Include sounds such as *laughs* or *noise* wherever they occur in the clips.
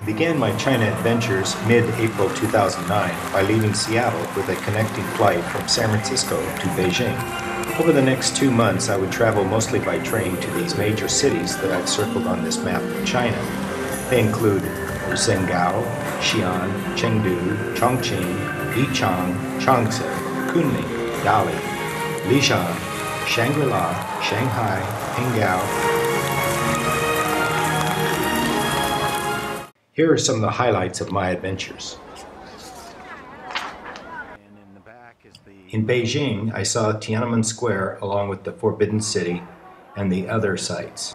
I began my China adventures mid-April 2009 by leaving Seattle with a connecting flight from San Francisco to Beijing. Over the next two months, I would travel mostly by train to these major cities that I've circled on this map of China. They include Zhengzhou, Xi'an, Chengdu, Chongqing, Yichang, Changsha, Kunming, Dali, Lishan, Shangri-La, Shanghai, Hangzhou, Here are some of the highlights of my adventures. In Beijing, I saw Tiananmen Square along with the Forbidden City and the other sites.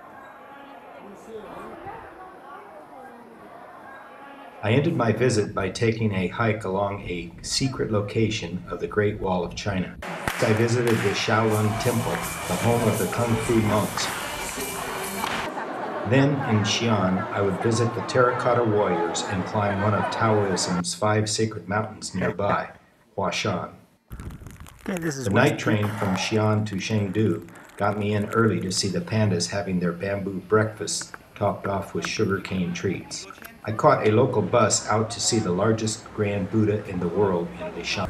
I ended my visit by taking a hike along a secret location of the Great Wall of China. I visited the Shaolin Temple, the home of the Kung Fu monks then, in Xi'an, I would visit the Terracotta Warriors and climb one of Taoism's five sacred mountains nearby, Huashan. The night train from Xi'an to Chengdu got me in early to see the pandas having their bamboo breakfast topped off with sugarcane treats. I caught a local bus out to see the largest grand Buddha in the world in Leshan.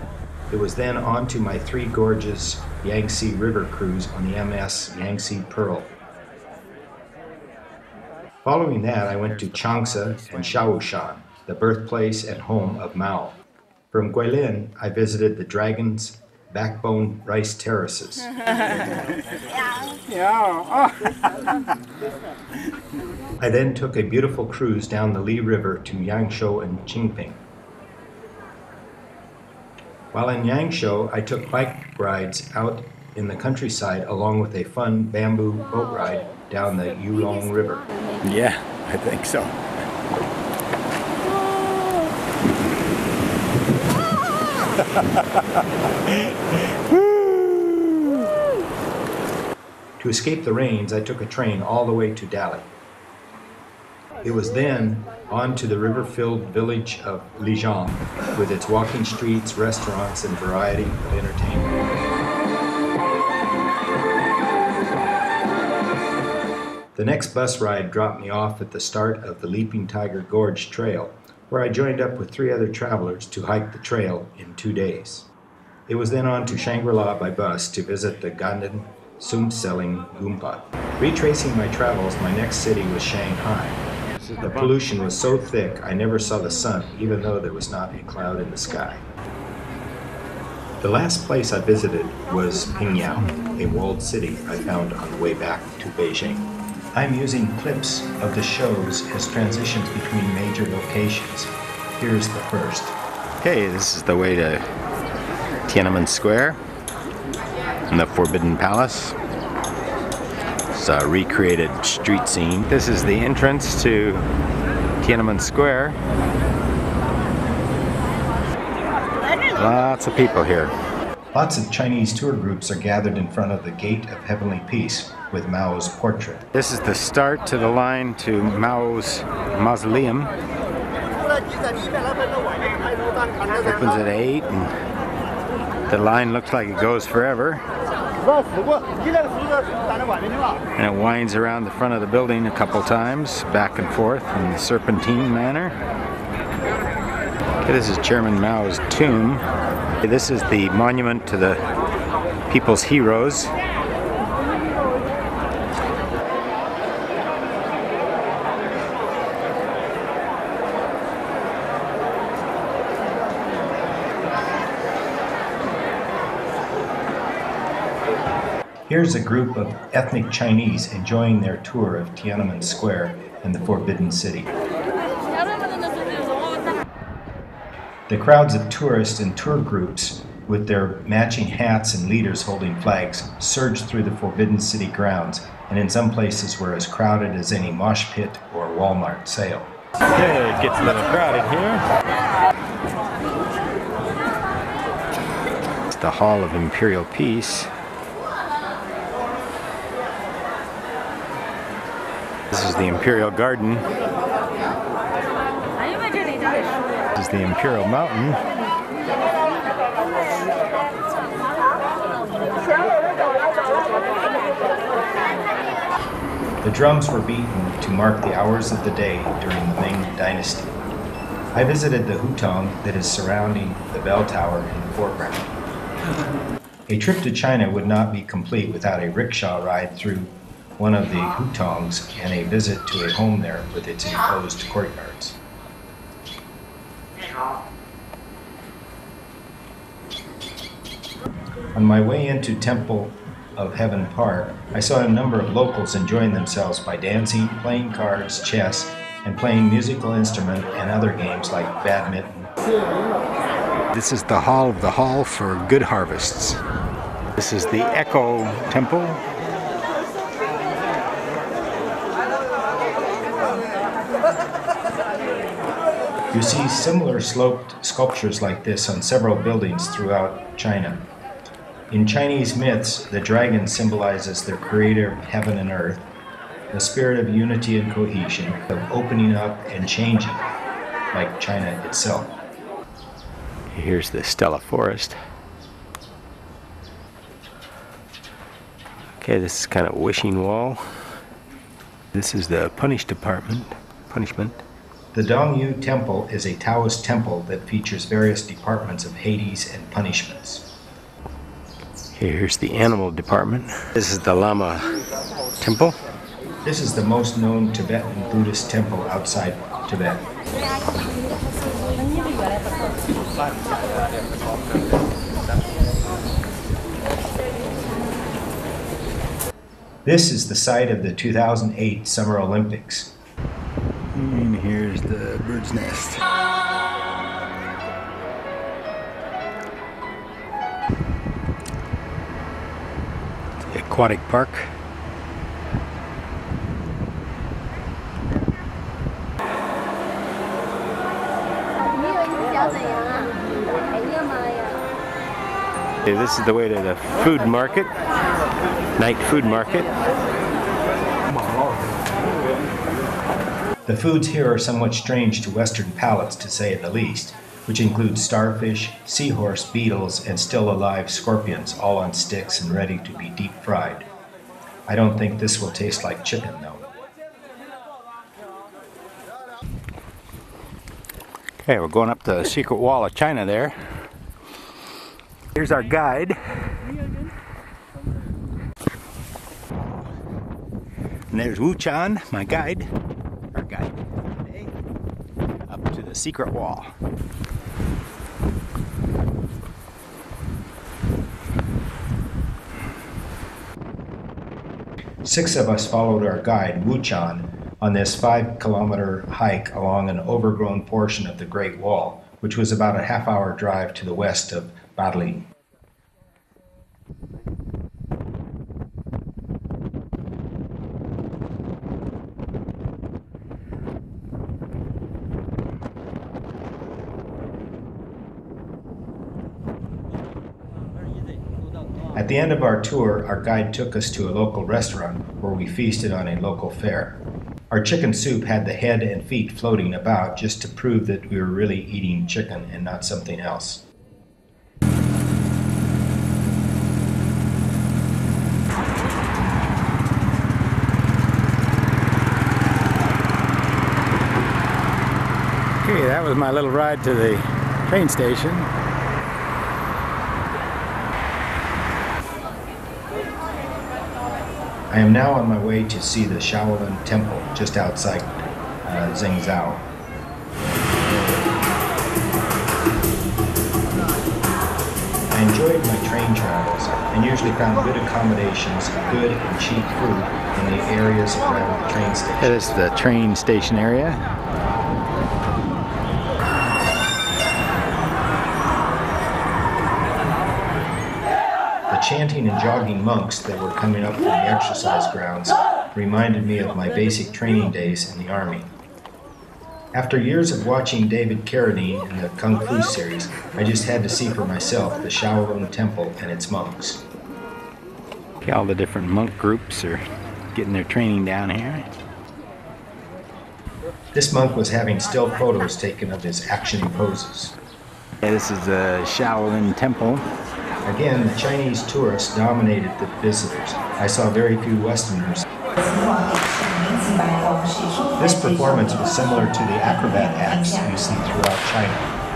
It was then on to my Three Gorges Yangtze River cruise on the MS Yangtze Pearl. Following that, I went to Changsha and Shaoshan, the birthplace and home of Mao. From Guilin, I visited the Dragon's Backbone Rice Terraces. *laughs* *laughs* I then took a beautiful cruise down the Li River to Yangshuo and Xingping. While in Yangshuo, I took bike rides out in the countryside along with a fun bamboo boat ride down the Yulong River. Yeah, I think so. *laughs* to escape the rains, I took a train all the way to Dali. It was then on to the river-filled village of Lijiang, with its walking streets, restaurants, and variety of entertainment. The next bus ride dropped me off at the start of the Leaping Tiger Gorge Trail, where I joined up with three other travelers to hike the trail in two days. It was then on to Shangri-La by bus to visit the Ganden Sumseling Gumpa. Retracing my travels, my next city was Shanghai. The pollution was so thick I never saw the sun, even though there was not a cloud in the sky. The last place I visited was Pingyao, a walled city I found on the way back to Beijing. I'm using clips of the shows as transitions between major locations. Here's the first. Hey, this is the way to Tiananmen Square and the Forbidden Palace. It's a recreated street scene. This is the entrance to Tiananmen Square. Lots of people here. Lots of Chinese tour groups are gathered in front of the Gate of Heavenly Peace, with Mao's portrait. This is the start to the line to Mao's mausoleum. Opens at 8 and the line looks like it goes forever. And it winds around the front of the building a couple times, back and forth in the serpentine manner. Okay, this is Chairman Mao's tomb. This is the monument to the people's heroes Here's a group of ethnic Chinese enjoying their tour of Tiananmen Square and the Forbidden City. The crowds of tourists and tour groups with their matching hats and leaders holding flags surged through the Forbidden City grounds and in some places were as crowded as any mosh pit or Walmart sale. Okay, it gets a little crowded here. It's the Hall of Imperial Peace. Is the Imperial Garden. This is the Imperial Mountain. The The drums were beaten to mark the hours of the day during the Ming Dynasty. I visited the hutong that is surrounding the bell tower in the foreground. A trip to China would not be complete without a rickshaw ride through one of the hutongs and a visit to a home there with its enclosed courtyards. On my way into Temple of Heaven Park, I saw a number of locals enjoying themselves by dancing, playing cards, chess, and playing musical instrument and other games like badminton. This is the Hall of the Hall for Good Harvests. This is the Echo Temple. You see similar sloped sculptures like this on several buildings throughout China. In Chinese myths, the dragon symbolizes the creator of heaven and earth, the spirit of unity and cohesion, of opening up and changing, like China itself. Here's the Stella Forest. Okay, this is kind of wishing wall. This is the punish department, punishment. The Dongyue Temple is a Taoist temple that features various departments of Hades and punishments. Here's the animal department. This is the Lama temple. This is the most known Tibetan Buddhist temple outside Tibet. This is the site of the 2008 Summer Olympics. And here's the bird's nest. The aquatic park. Okay, this is the way to the food market, night food market. The foods here are somewhat strange to Western palates, to say the least, which include starfish, seahorse, beetles, and still alive scorpions, all on sticks and ready to be deep fried. I don't think this will taste like chicken, though. Okay, we're going up the secret wall of China there. Here's our guide. And there's Wu Chan, my guide, up to the secret wall. Six of us followed our guide, Wu Chan, on this five kilometer hike along an overgrown portion of the Great Wall, which was about a half hour drive to the west of Badaling. At the end of our tour, our guide took us to a local restaurant where we feasted on a local fare. Our chicken soup had the head and feet floating about just to prove that we were really eating chicken and not something else. Okay, that was my little ride to the train station. I am now on my way to see the Shaolin Temple just outside uh, Zhengzhou. I enjoyed my train travels and usually found good accommodations, good and cheap food in the areas around the train station. That is the train station area. Chanting and jogging monks that were coming up from the exercise grounds reminded me of my basic training days in the Army. After years of watching David Carradine in the Kung Fu series, I just had to see for myself the Shaolin Temple and its monks. Okay, all the different monk groups are getting their training down here. This monk was having still photos taken of his action poses. Yeah, this is the Shaolin Temple. Again, the Chinese tourists dominated the visitors. I saw very few Westerners. This performance was similar to the acrobat acts you see throughout China.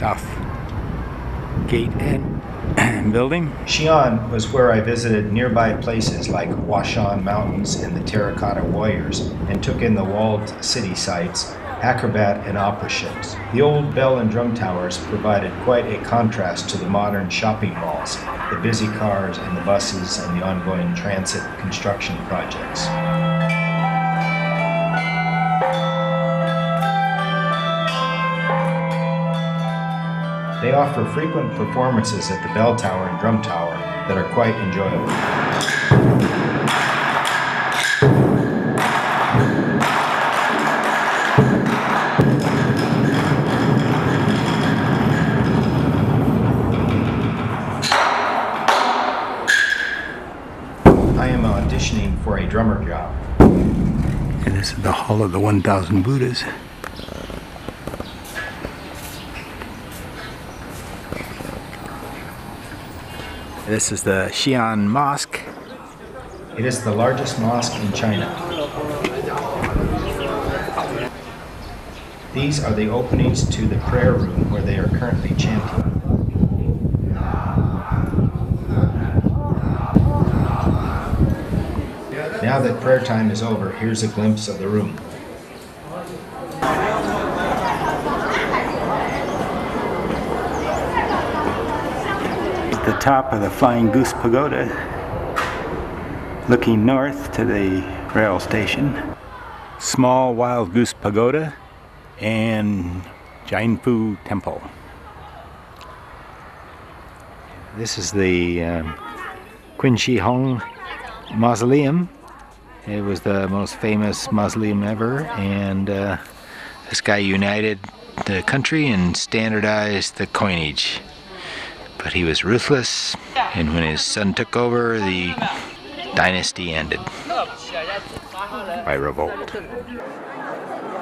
South gate and *clears throat* building. Xi'an was where I visited nearby places like Huashan Mountains and the Terracotta Warriors and took in the walled city sites, acrobat, and opera shows. The old bell and drum towers provided quite a contrast to the modern shopping malls, the busy cars and the buses, and the ongoing transit construction projects. They offer frequent performances at the bell tower and drum tower that are quite enjoyable. I am auditioning for a drummer job. And this is the Hall of the 1,000 Buddhas. This is the Xi'an Mosque. It is the largest mosque in China. These are the openings to the prayer room where they are currently chanting. Now that prayer time is over, here's a glimpse of the room. Top of the Flying Goose Pagoda, looking north to the rail station. Small Wild Goose Pagoda and Jianfu Temple. This is the um, Qin Shi Huang Mausoleum. It was the most famous mausoleum ever, and uh, this guy united the country and standardized the coinage but he was ruthless, and when his son took over, the dynasty ended by revolt.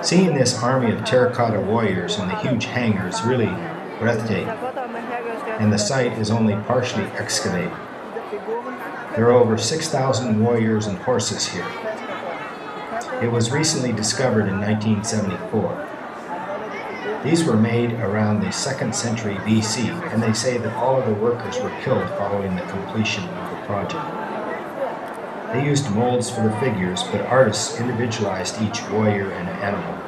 Seeing this army of terracotta warriors and the huge hangar is really breathtaking, and the site is only partially excavated. There are over 6,000 warriors and horses here. It was recently discovered in 1974. These were made around the 2nd century BC, and they say that all of the workers were killed following the completion of the project. They used molds for the figures, but artists individualized each warrior and animal.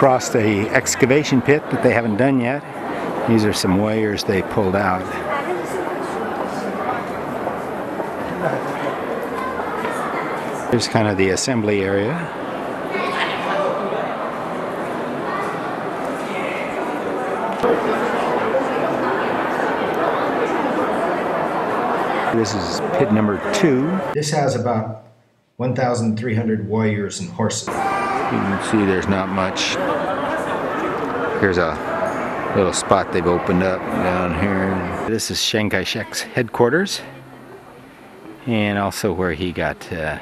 Across the excavation pit that they haven't done yet, these are some wires they pulled out. Here's kind of the assembly area. This is pit number two. This has about 1,300 warriors and horses. You can see there's not much. Here's a little spot they've opened up down here. This is Chiang Kai-shek's headquarters and also where he got uh,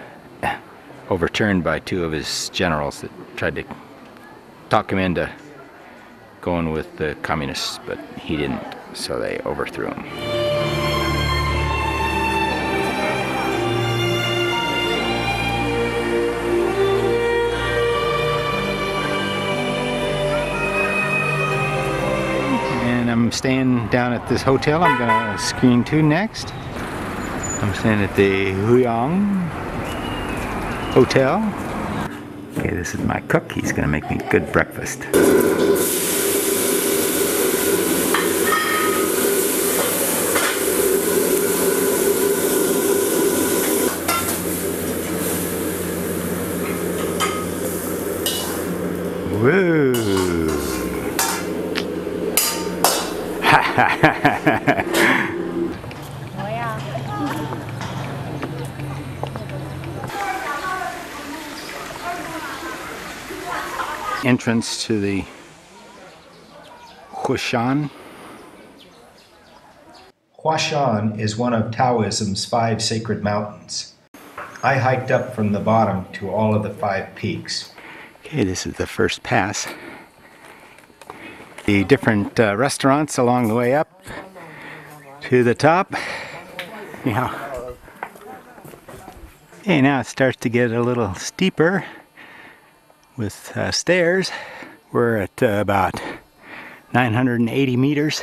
overturned by two of his generals that tried to talk him into going with the communists, but he didn't, so they overthrew him. I'm staying down at this hotel. I'm gonna screen two next. I'm staying at the Huyang Hotel. Okay, this is my cook. He's gonna make me good breakfast. Entrance to the Hushan. Huashan is one of Taoism's five sacred mountains. I hiked up from the bottom to all of the five peaks. Okay, this is the first pass. The different uh, restaurants along the way up to the top. Yeah. Okay, now it starts to get a little steeper with uh, stairs. We're at uh, about 980 meters.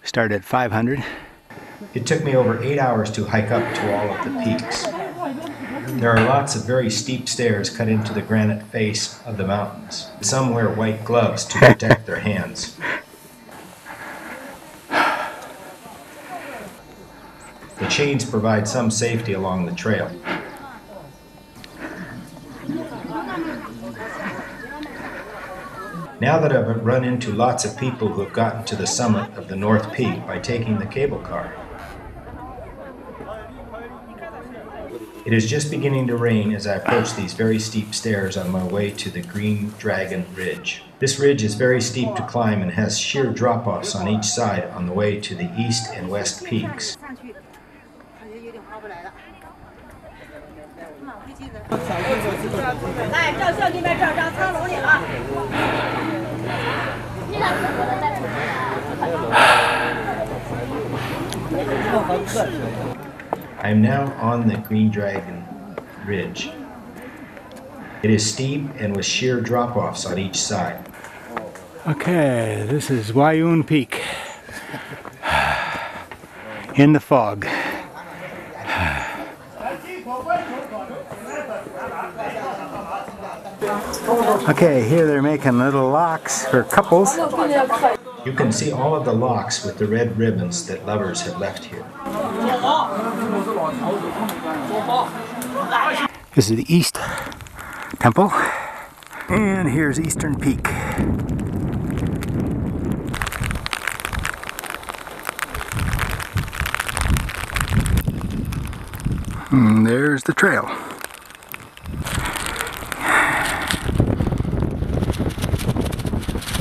We started at 500. It took me over eight hours to hike up to all of the peaks. There are lots of very steep stairs cut into the granite face of the mountains. Some wear white gloves to protect their hands. The chains provide some safety along the trail. Now that I've run into lots of people who have gotten to the summit of the North Peak by taking the cable car. It is just beginning to rain as I approach these very steep stairs on my way to the Green Dragon Ridge. This ridge is very steep to climb and has sheer drop-offs on each side on the way to the east and west peaks. I am now on the Green Dragon Ridge. It is steep and with sheer drop-offs on each side. Okay, this is Wayun Peak. In the fog. Okay, here they're making little locks for couples. You can see all of the locks with the red ribbons that lovers have left here. This is the East Temple. And here's Eastern Peak. And there's the trail.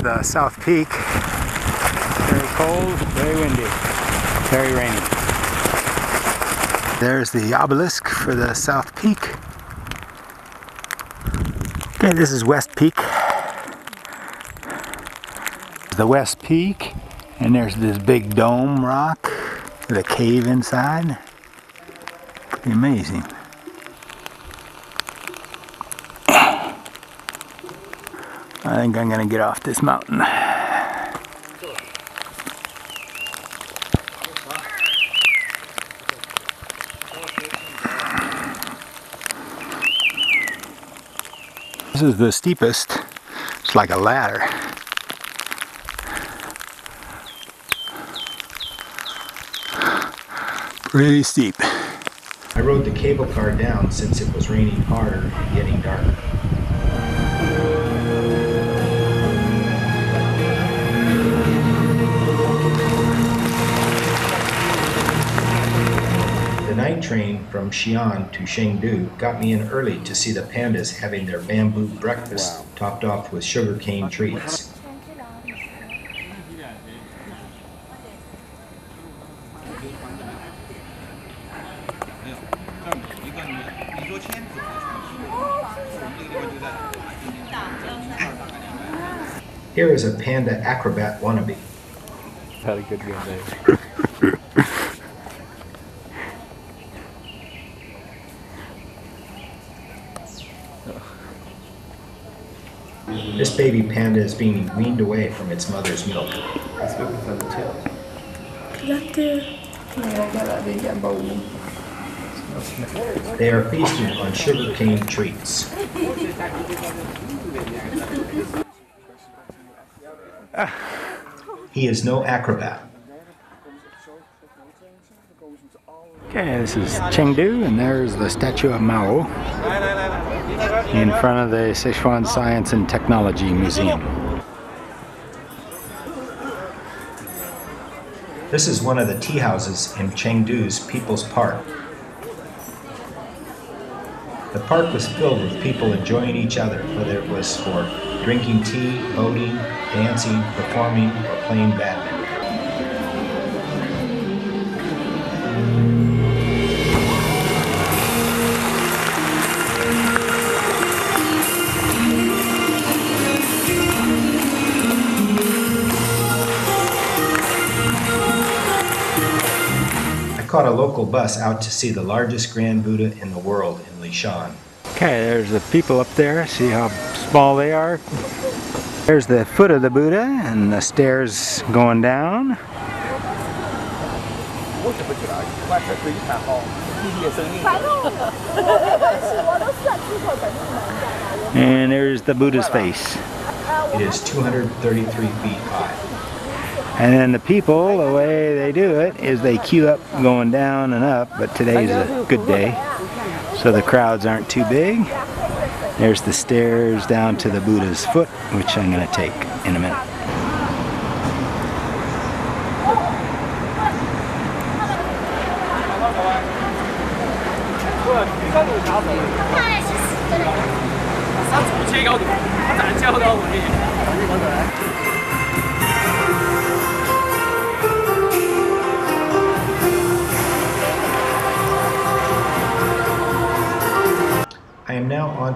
The South Peak. Very cold, very windy, very rainy. There's the obelisk for the South Peak. Okay, this is West Peak. The West Peak, and there's this big dome rock with a cave inside. Pretty amazing. *coughs* I think I'm gonna get off this mountain. This is the steepest. It's like a ladder. Pretty steep. I rode the cable car down since it was raining harder and getting darker. Night train from Xi'an to Chengdu got me in early to see the pandas having their bamboo breakfast topped off with sugarcane treats. Here is a panda acrobat wannabe. Had a good game day. This baby panda is being weaned away from its mother's milk. Let's go with them too. They are feasting on sugarcane treats. He is no acrobat. Okay, this is Chengdu, and there's the statue of Mao. In front of the Sichuan Science and Technology Museum. This is one of the tea houses in Chengdu's People's Park. The park was filled with people enjoying each other, whether it was for drinking tea, boating, dancing, performing, or playing badminton. Local bus out to see the largest Grand Buddha in the world in Leshan. Okay, there's the people up there. See how small they are? There's the foot of the Buddha and the stairs going down. And there's the Buddha's face. It is 233 feet high. And then the people, the way they do it is they queue up going down and up, but today's a good day, so the crowds aren't too big. There's the stairs down to the Buddha's foot, which I'm going to take in a minute.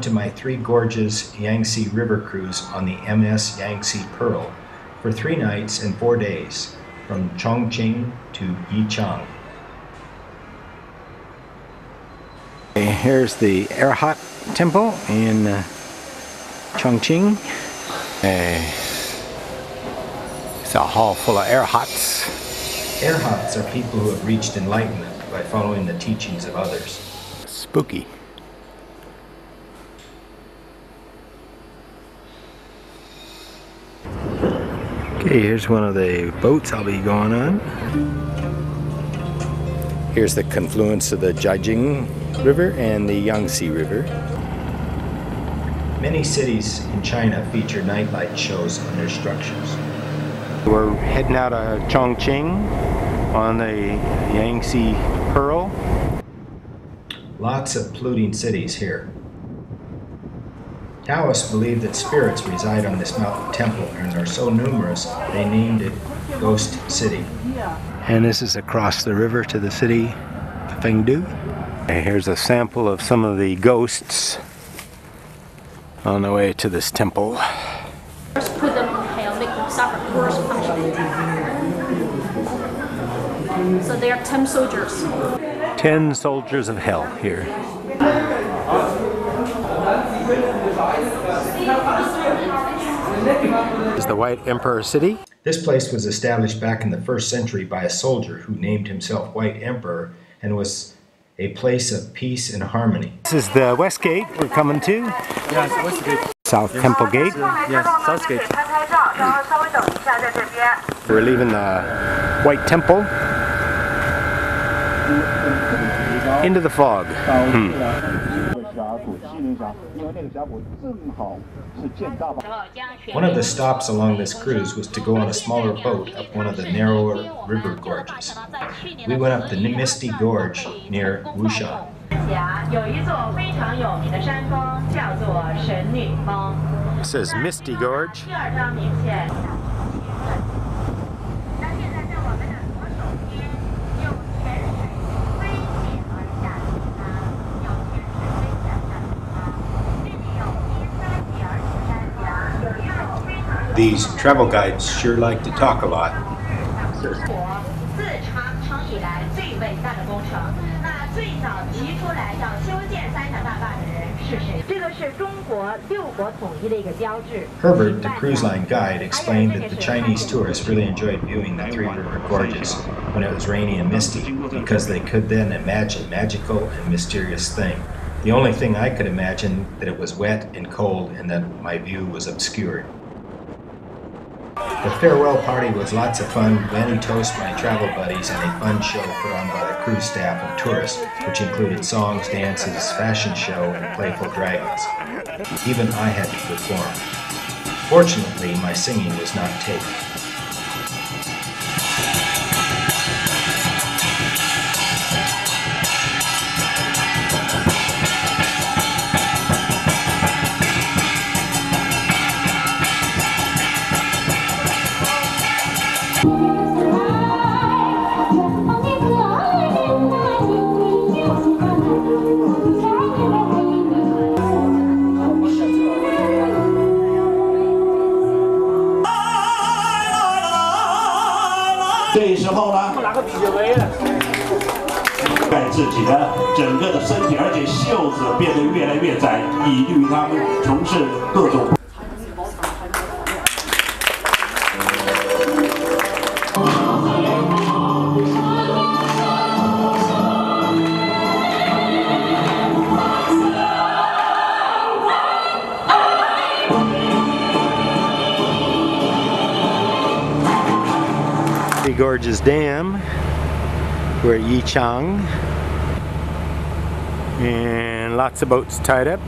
To my Three Gorges Yangtze River cruise on the MS Yangtze Pearl for three nights and four days from Chongqing to Yichang. Okay, Here's the Arhat Temple in uh, Chongqing. Uh, it's a hall full of Arhats. Arhats are people who have reached enlightenment by following the teachings of others. Spooky. Okay, here's one of the boats I'll be going on. Here's the confluence of the Jialing River and the Yangtze River. Many cities in China feature nightlight shows on their structures. We're heading out of Chongqing on the Yangtze Pearl. Lots of polluting cities here. Taoists believe that spirits reside on this mountain temple and are so numerous they named it Ghost City. And this is across the river to the city of Fengdu. And here's a sample of some of the ghosts on the way to this temple. First put them in hell, make them suffer worse punishment. So they are 10 soldiers. Ten soldiers of hell here. Is the White Emperor City? This place was established back in the first century by a soldier who named himself White Emperor and was a place of peace and harmony. This is the West Gate we're coming to. Yes, what's good? South Temple Gate. Yes, sounds good. We're leaving the White Temple into the fog. Hmm. One of the stops along this cruise was to go on a smaller boat up one of the narrower river gorges. We went up the Misty Gorge near Wushan. 有一座非常有名的山峰，叫做神女峰。 It says Misty Gorge. These travel guides sure like to talk a lot. Herbert, the cruise line guide, explained that the Chinese tourists really enjoyed viewing the Three River Gorges when it was rainy and misty because they could then imagine magical and mysterious things. The only thing I could imagine that it was wet and cold and that my view was obscured. The farewell party was lots of fun, many toasts by travel buddies, and a fun show put on by the cruise staff and tourists, which included songs, dances, fashion show, and playful dragons. Even I had to perform. Fortunately, my singing was not taped. 自己的整个的身体，而且袖子变得越来越窄，以至于他们从事各种。The Gorges Dam, we're Yichang. And lots of boats tied up.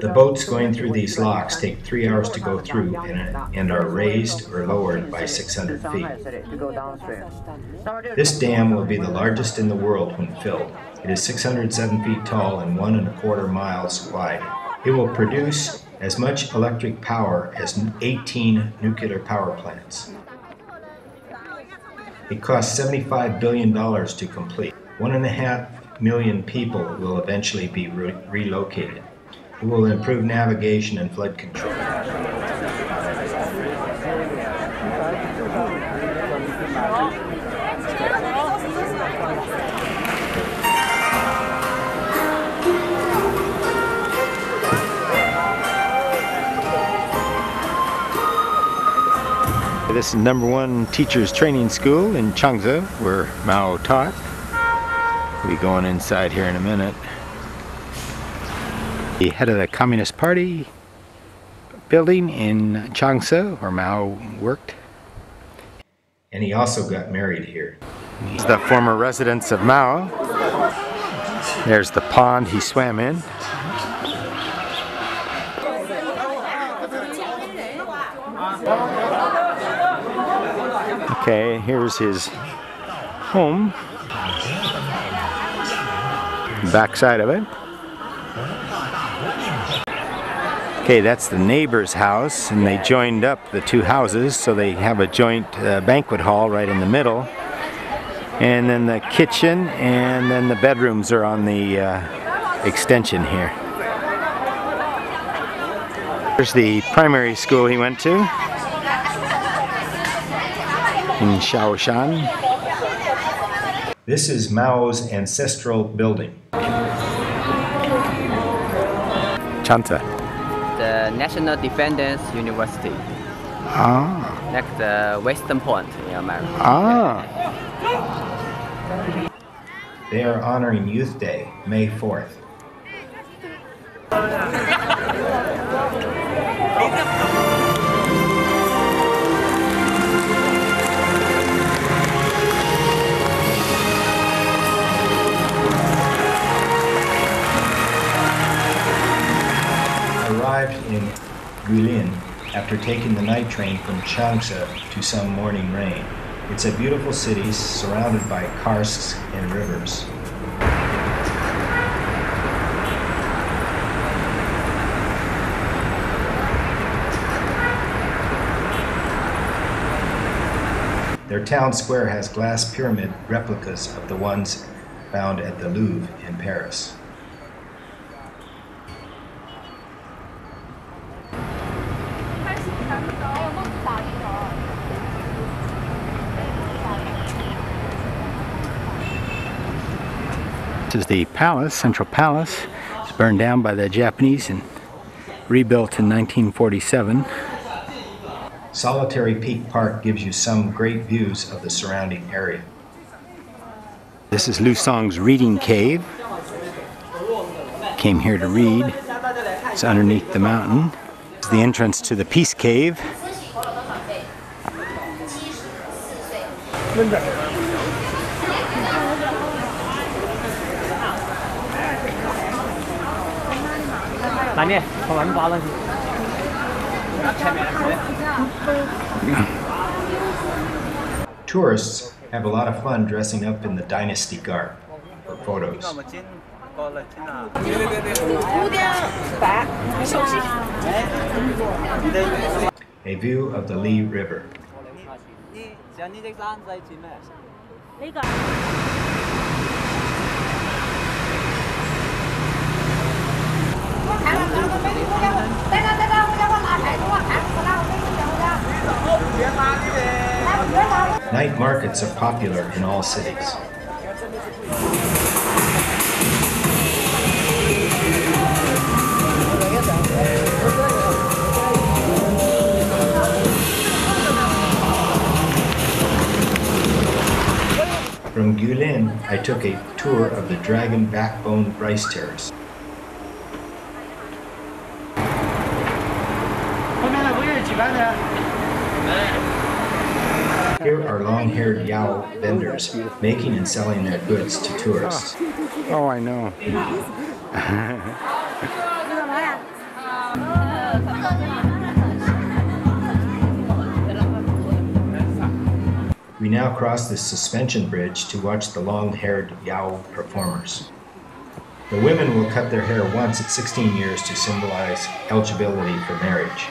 The boats going through these locks take three hours to go through and, are raised or lowered by 600 feet. This dam will be the largest in the world when filled. It is 607 feet tall and one and a quarter miles wide. It will produce as much electric power as 18 nuclear power plants. It costs $75 billion to complete. One and a half million people will eventually be re- relocated. It will improve navigation and flood control. This is number one teacher's training school in Changsha where Mao taught. We'll be going inside here in a minute. The head of the Communist Party building in Changsha where Mao worked. And he also got married here. The former residence of Mao. There's the pond he swam in. Okay, here's his home. Back side of it. Okay, that's the neighbor's house, and they joined up the two houses, so they have a joint uh, banquet hall right in the middle. And then the kitchen, and then the bedrooms are on the uh, extension here. There's the primary school he went to in Shaoshan. This is Mao's ancestral building. Chanta. The National Defenders University, Ah. next the Western Point in America. Ah. They are honoring Youth Day, May 4th. In Guilin after taking the night train from Changsha to some morning rain. It's a beautiful city surrounded by karsts and rivers. Their town square has glass pyramid replicas of the ones found at the Louvre in Paris. This is the palace, Central Palace. It's burned down by the Japanese and rebuilt in 1947. Solitary Peak Park gives you some great views of the surrounding area. This is Lusong's Reading Cave. Came here to read. It's underneath the mountain. It's the entrance to the Peace Cave. 哪里？从外面扒上去。前面。 Tourists have a lot of fun dressing up in the dynasty garb for photos. 五点半休息。 A view of the Lee River. Night markets are popular in all cities. From Guilin, I took a tour of the Dragon Backbone Rice Terrace. Here are long-haired Yao vendors making and selling their goods to tourists. Oh, oh, I know. We now cross the suspension bridge to watch the long-haired Yao performers. The women will cut their hair once at 16 years to symbolize eligibility for marriage.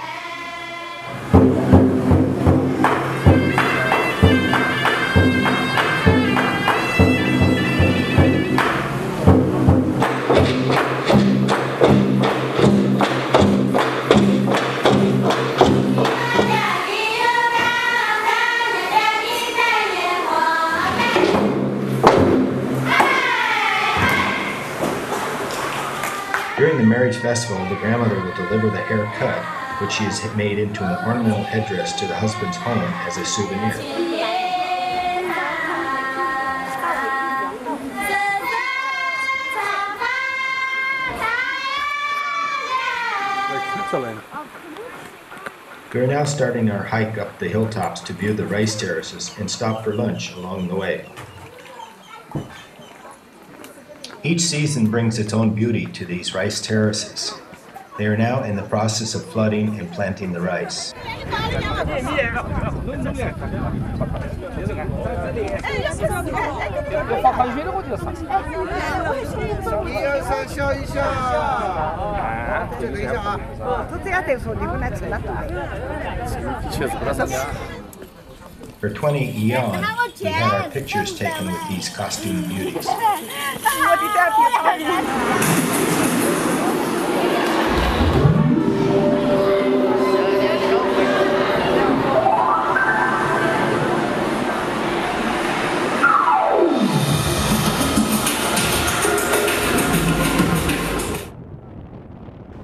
Deliver the hair cut, which she has made into an ornamental headdress to the husband's home as a souvenir. We are now starting our hike up the hilltops to view the rice terraces and stop for lunch along the way. Each season brings its own beauty to these rice terraces. They are now in the process of flooding and planting the rice. For 20 yuan, we had our pictures taken with these costume beauties. *laughs*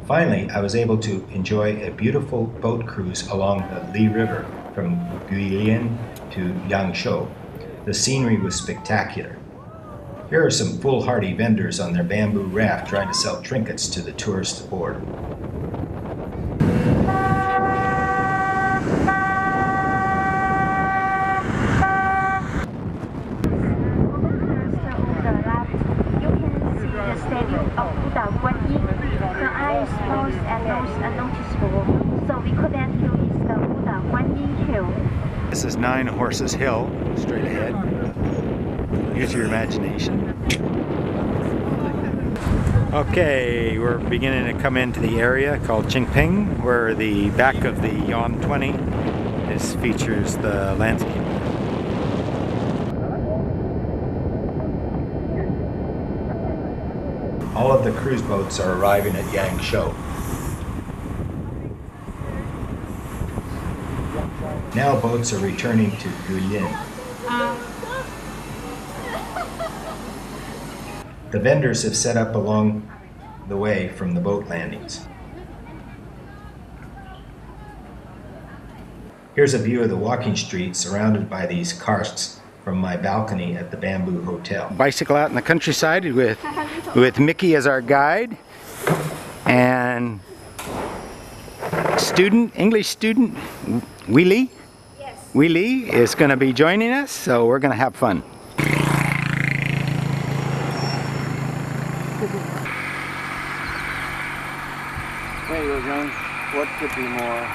Finally, I was able to enjoy a beautiful boat cruise along the Li River from Guilin to Yangshuo. The scenery was spectacular. Here are some foolhardy vendors on their bamboo raft trying to sell trinkets to the tourists aboard. You can see the statue of Buddha Guan Yin. Her eyes closed and nose This is Nine Horses Hill, straight ahead. Use your imagination. Okay, we're beginning to come into the area called Xingping, where the back of the Yon 20 is, features the landscape. All of the cruise boats are arriving at Yangshuo. Now boats are returning to Guilin. The vendors have set up along the way from the boat landings. Here's a view of the walking street surrounded by these karsts from my balcony at the Bamboo Hotel. Bicycle out in the countryside with, with Miki as our guide and student, English student, Willie. Lee is going to be joining us, so we're going to have fun. There you go, John. What could be more?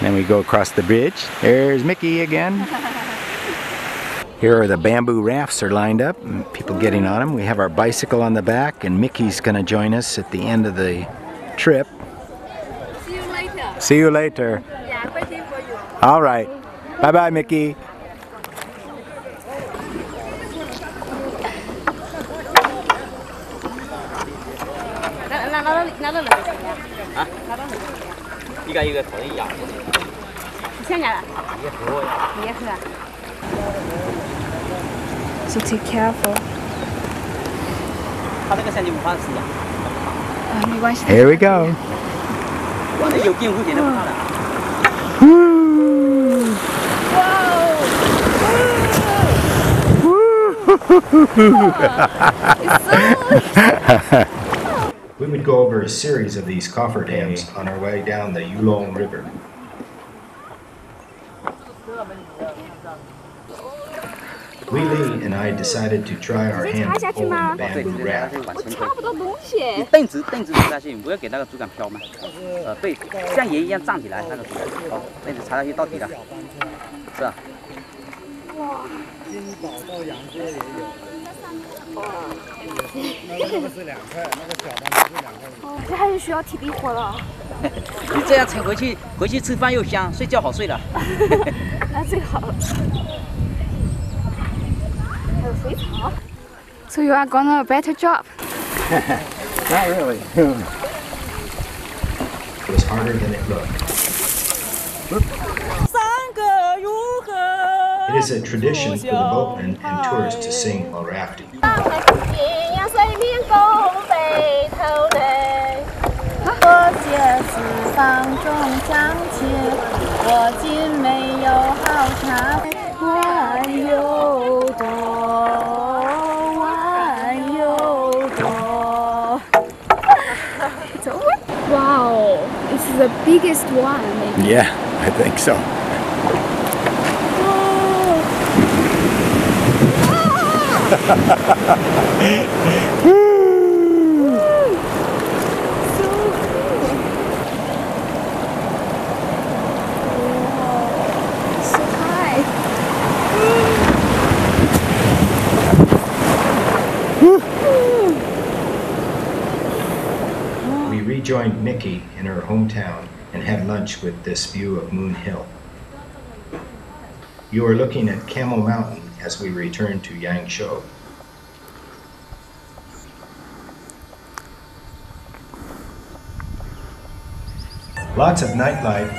Then we go across the bridge. There's Miki again. *laughs* Here are the bamboo rafts are lined up and people getting on them. We have our bicycle on the back and Miki's going to join us at the end of the trip. See you later. See you later. Yeah, I'm waiting for you. All right. Bye-bye, Miki. So take careful. Here we go. *laughs* *laughs* we would go over a series of these coffer dams on our way down the Yulong River. I decided to try our hand at pulling the 对，直 bamboo 接拿 raft. 去往前推。差不多东西。你凳子凳子插下去，你不要给那个竹竿飘吗？呃，对，像爷一样站起来，那个竹竿，好，凳子插下去到底了，是吧？哦，这还是需要体力活了。你这样撑回去，回去吃饭又香，睡觉好睡了。*laughs* 那最好了。So you are gonna a better job? *laughs* Not really. it was harder than it looked. It is a tradition for the boatmen and tourists to sing while rafting. Huh? 阳水面共北头嘞，我借四方中将前，我今没有好茶，万有多，万有多。 Wow, this is the biggest one. Maybe. Yeah, I think so. So *laughs* We rejoined Miki in her hometown and had lunch with this view of Moon Hill. You are looking at Camel Mountain as we return to Yangshuo. Lots of nightlife,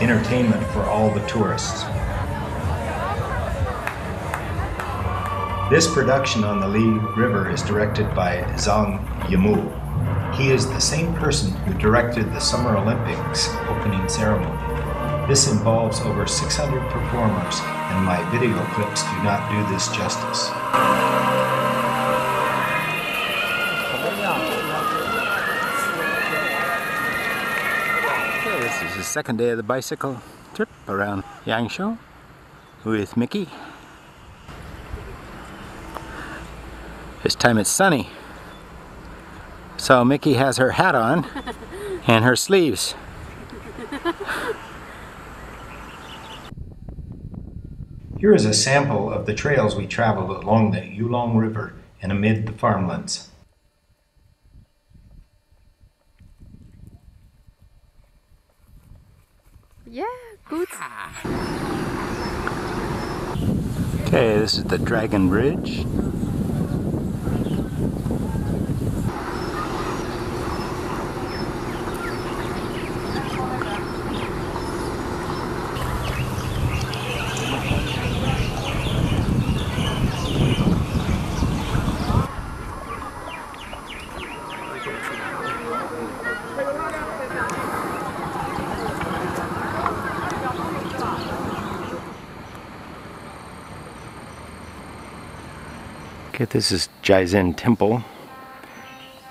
entertainment for all the tourists. This production on the Li River is directed by Zhang Yimou. He is the same person who directed the Summer Olympics opening ceremony. This involves over 600 performers, and my video clips do not do this justice. Okay, this is the second day of the bicycle trip around Yangshuo with Miki. This time it's sunny. So Miki has her hat on *laughs* and her sleeves. Here is a sample of the trails we traveled along the Yulong River and amid the farmlands. Yeah, good. Okay, this is the Dragon Bridge. This is Jaizen Temple,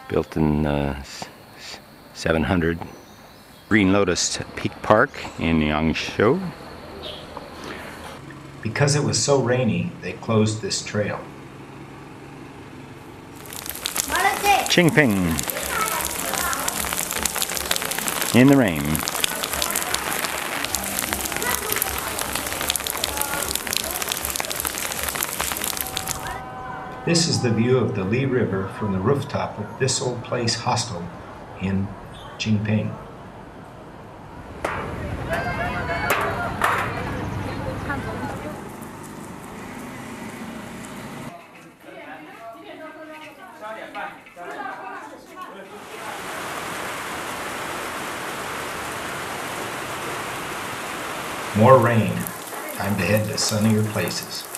built in uh, s- s- 700 Green Lotus Peak Park in Yangshuo. Because it was so rainy, they closed this trail. Xingping. In the rain. This is the view of the Li River from the rooftop of this old place hostel in Xingping. More rain. Time to head to sunnier places.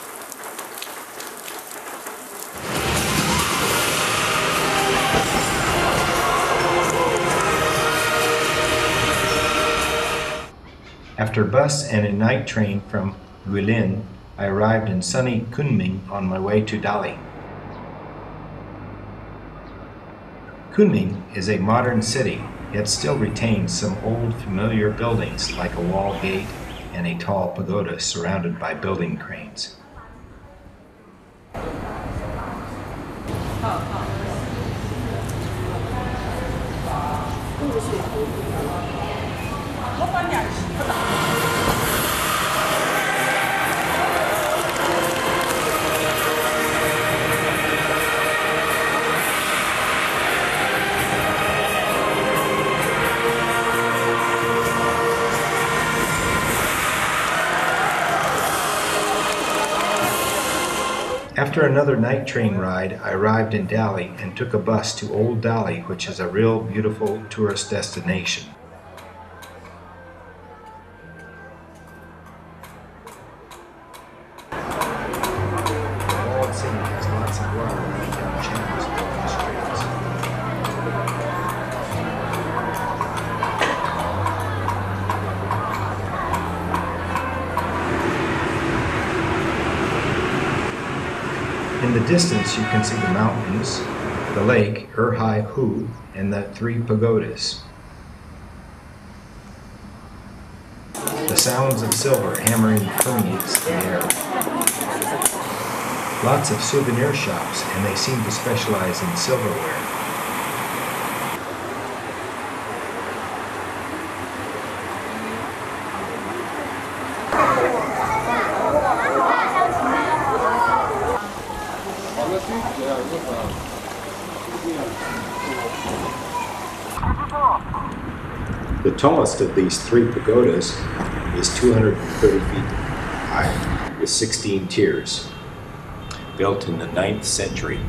After bus and a night train from Guilin, I arrived in sunny Kunming on my way to Dali. Kunming is a modern city, yet still retains some old familiar buildings like a wall gate and a tall pagoda surrounded by building cranes. Another night train ride, I arrived in Dali and took a bus to Old Dali, which is a real beautiful tourist destination. Distance, you can see the mountains, the lake, Erhai Hu, and the three pagodas. The sounds of silver hammering permeates the air. Lots of souvenir shops, and they seem to specialize in silverware. The tallest of these three pagodas is 230 feet high, with 16 tiers, built in the 9th century.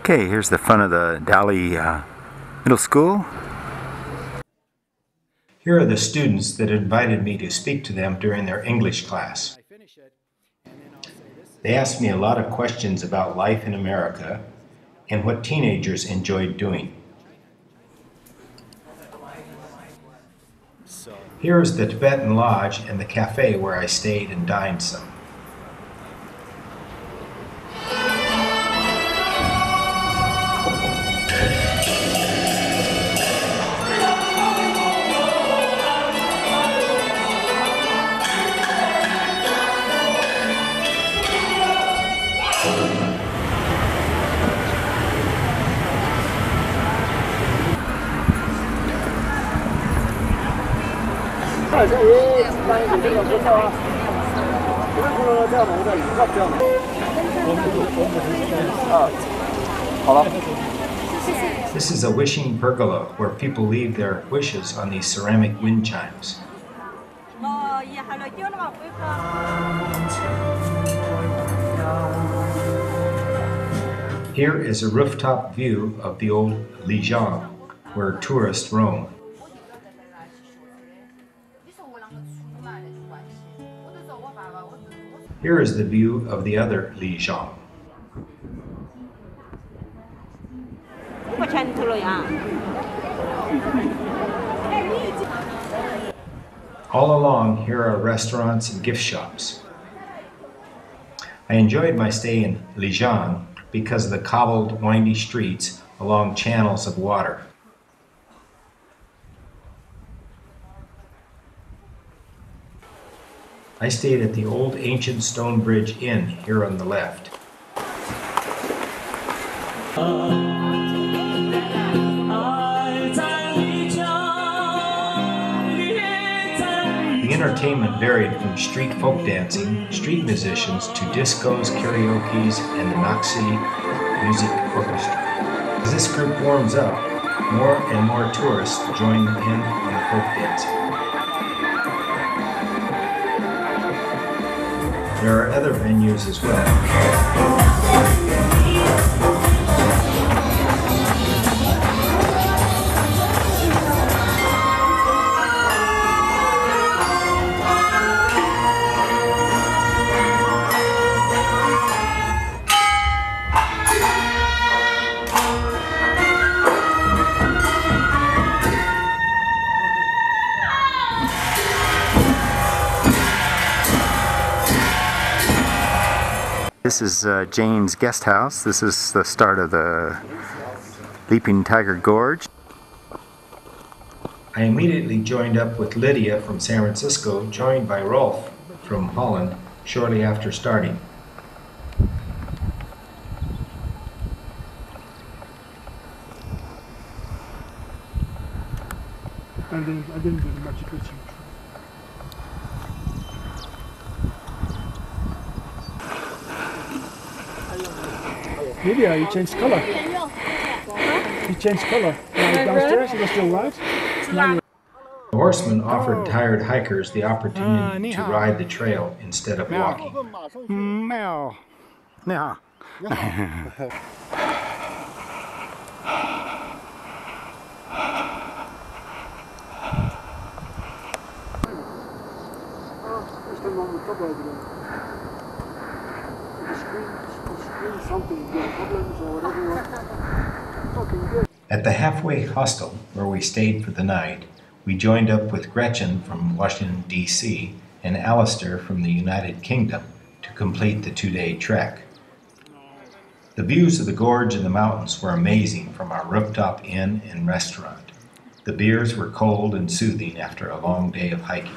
Okay, here's the front of the Dali uh, Middle School. Here are the students that invited me to speak to them during their English class. They asked me a lot of questions about life in America and what teenagers enjoyed doing. Here is the Tibetan Lodge and the cafe where I stayed and dined some. This is a wishing pergola where people leave their wishes on these ceramic wind chimes. Here is a rooftop view of the old Lijiang, where tourists roam. Here is the view of the other Lijiang. All along, here are restaurants and gift shops. I enjoyed my stay in Lijiang because of the cobbled, windy streets along channels of water. I stayed at the old ancient stone bridge inn here on the left. The entertainment varied from street folk dancing, street musicians, to discos, karaoke's, and the Naxi Music Orchestra. As this group warms up, more and more tourists join in the folk dancing. There are other venues as well. This is uh, Jane's guest house. This is the start of the Leaping Tiger Gorge. I immediately joined up with Lydia from San Francisco, joined by Rolf from Holland shortly after starting. I didn't, I didn't do much research. Lydia, you changed color. You changed color. Now downstairs, it was still white. Now The horseman offered oh. tired hikers the opportunity ah, to ride the trail instead of walking. Meow. Meow. you're still on the top over there. The screen, the screen something, you have problems or whatever. you want. Fucking good. At the halfway hostel where we stayed for the night, we joined up with Gretchen from Washington, D.C., and Alistair from the United Kingdom to complete the two day trek. The views of the gorge and the mountains were amazing from our rooftop inn and restaurant. The beers were cold and soothing after a long day of hiking.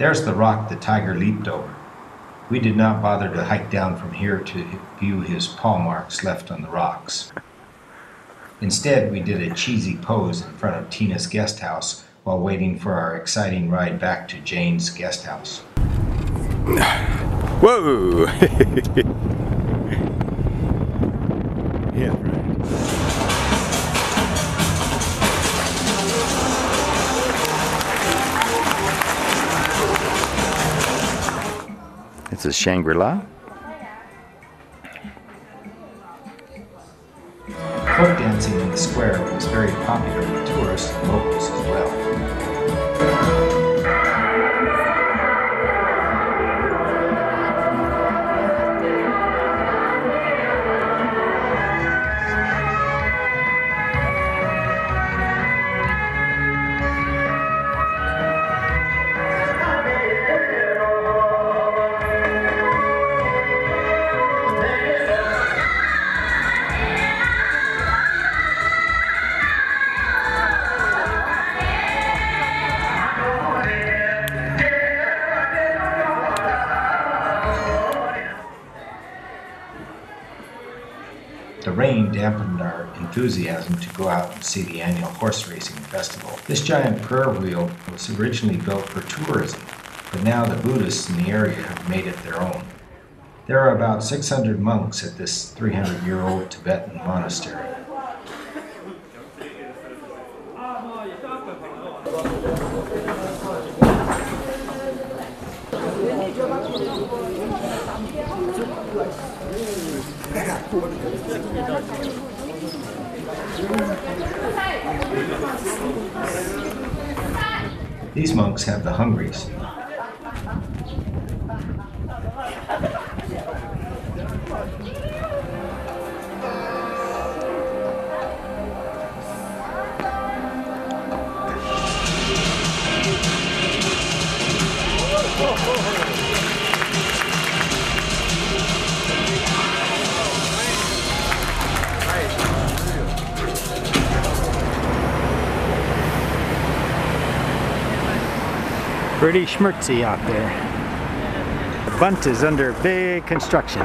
There's the rock the tiger leaped over. We did not bother to hike down from here to view his paw marks left on the rocks. Instead, we did a cheesy pose in front of Tina's guest house while waiting for our exciting ride back to Jane's guest house. *laughs* Whoa! *laughs* yeah, This is Shangri-La. Folk dancing in the square was very popular with tourists enthusiasm to go out and see the annual horse racing festival. This giant prayer wheel was originally built for tourism, but now the Buddhists in the area have made it their own. There are about 600 monks at this 300 year old Tibetan monastery. *laughs* These monks have the hungries. Pretty schmurtzy out there. The Bund is under big construction.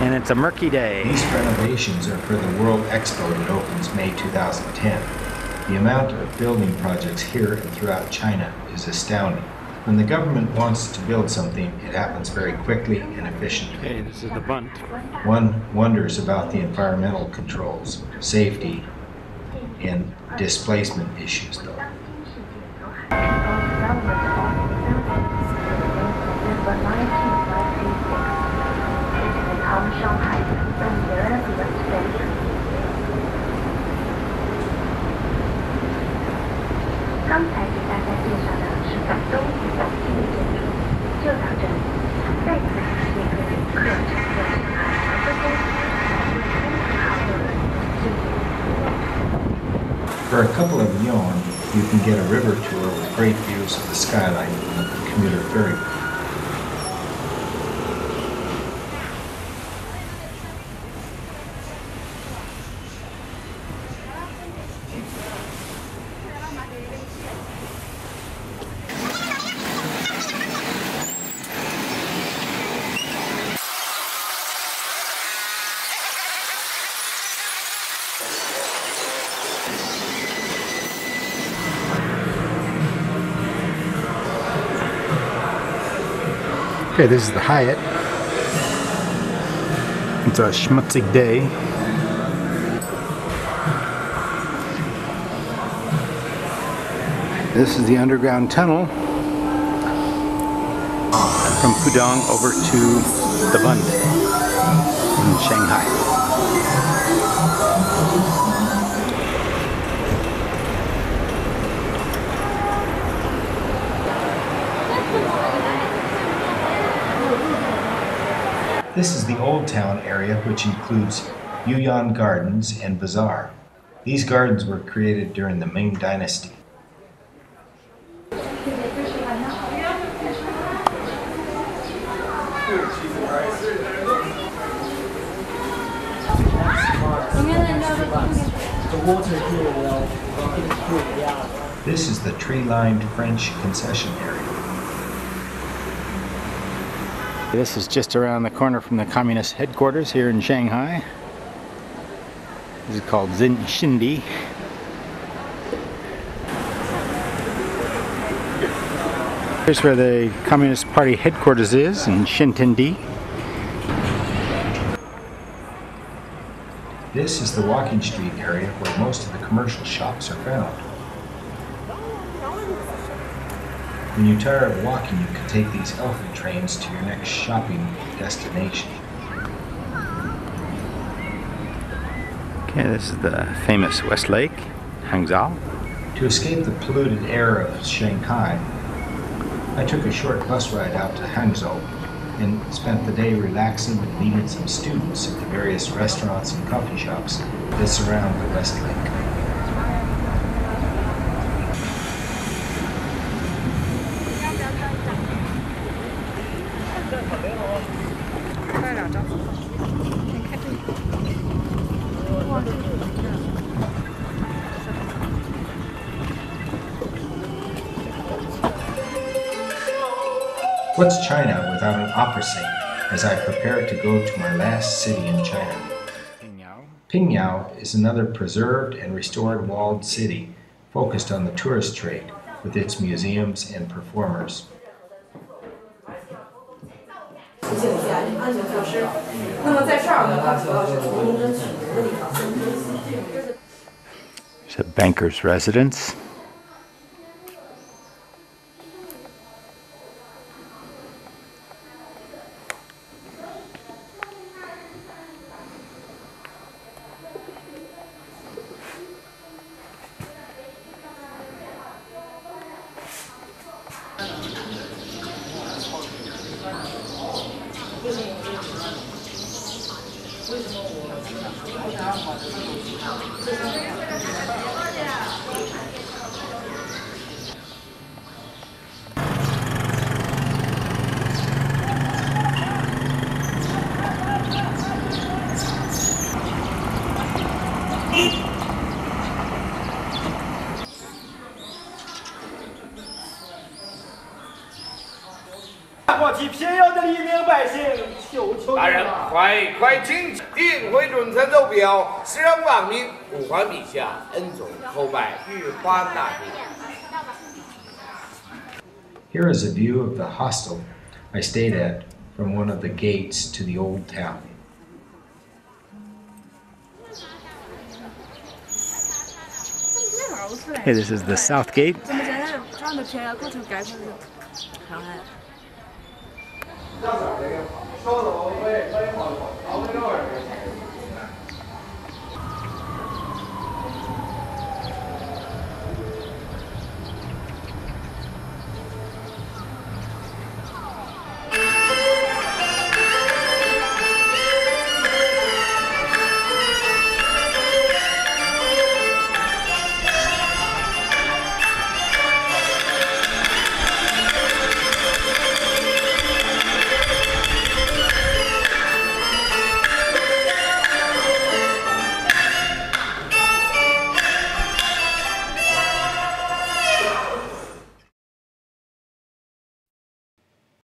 And it's a murky day. These renovations are for the World Expo that opens May 2010. The amount of building projects here and throughout China is astounding. When the government wants to build something, it happens very quickly and efficiently. Okay, this is the Bund. One wonders about the environmental controls, safety, and displacement issues, yuan, you can get a river tour with great views of the skyline from the commuter ferry. Okay, this is the Hyatt. It's a schmutzig day. This is the underground tunnel from Pudong over to the Bund in Shanghai. This is the Old Town area, which includes Yuyuan Gardens and Bazaar. These gardens were created during the Ming Dynasty. This is the tree-lined French concession area. This is just around the corner from the communist headquarters here in Shanghai. This is called Xintiandi. Here's where the Communist Party headquarters is in Xintiandi. This is the walking street area where most of the commercial shops are found. When you tire of walking, you can take these elephant trains to your next shopping destination. Okay, this is the famous West Lake, Hangzhou. To escape the polluted air of Shanghai, I took a short bus ride out to Hangzhou and spent the day relaxing and meeting some students at the various restaurants and coffee shops that surround the West Lake. What's China without an opera singer as I prepare to go to my last city in China? Pingyao is another preserved and restored walled city focused on the tourist trade with its museums and performers. It's a banker's residence. 为什么我大伙平阳的黎明百姓求求大人快快进。定会准臣奏表，使让万民呼唤陛下恩重叩拜玉皇大帝。 Here is a view of the hostel I stayed at from one of the gates to the old town. Hey, this is the South Gate. 저는喂늘저희과를거의 다.